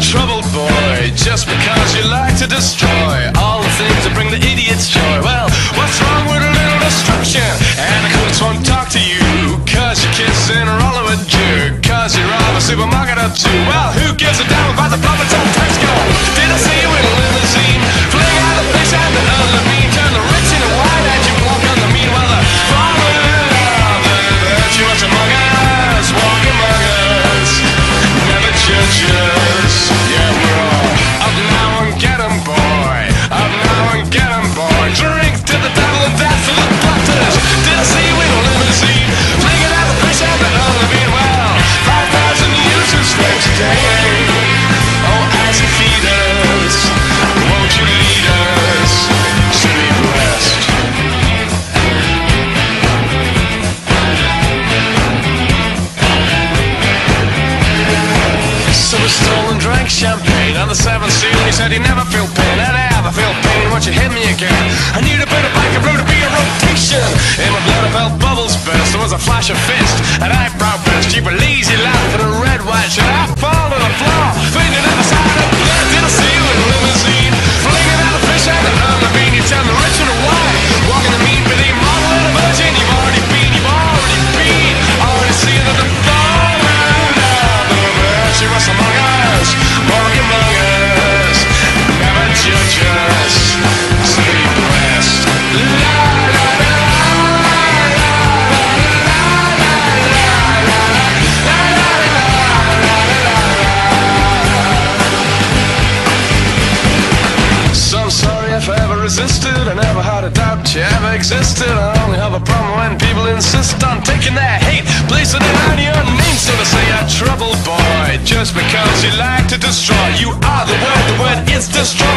troubled boy just because you like to destroy all the things that bring the idiots joy. Well, what's wrong with a little destruction? And the cooks won't talk to you cause you're kissing a roll of a. Cause you're of a supermarket or two. Well, who champagne on the seventh seal. He said he never feel pain, and I ever feel pain once you hit me again. I need a bit of black and blue to be a rotation. In my blood I felt bubbles burst. There was a flash of fist, resisted. I never had a doubt you ever existed. I only have a problem when people insist on taking their hate, placing it on your name. So to say a troubled boy, just because you like to destroy. You are the word, the word is destroy.